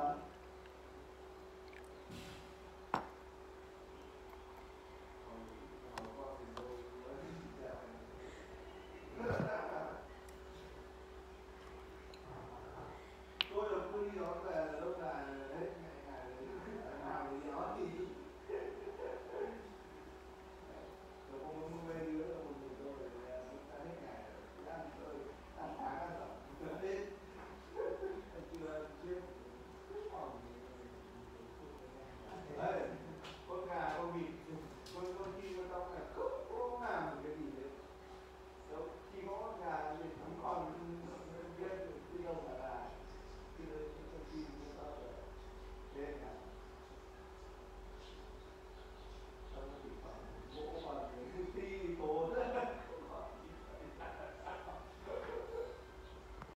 uh,